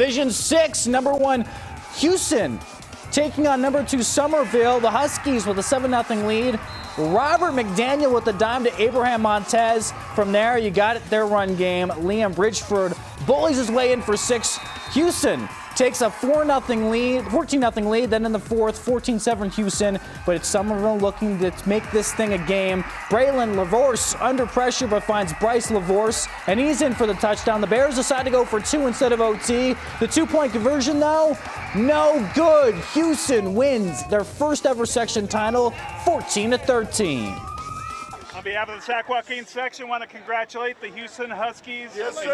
Division 6, number one, Hughson taking on number two, Summerville. The Huskies with a 7 0 lead. Robert McDaniel with the dime to Abraham Montez. From there, you got it, their run game. Liam Bridgeford bullies his way in for six. Hughson takes a 4 0 lead, 14 0 lead. Then in the fourth, 14 7 Hughson. But it's Summerville looking to make this thing a game. Braylon Lavorse under pressure, but finds Bryce Lavorse, and he's in for the touchdown. The Bears decide to go for two instead of OT. The two point conversion, though, no good. Hughson wins their first ever section title, 14 13. On behalf of the Sac Joaquin section, want to congratulate the Hughson Huskies yes, in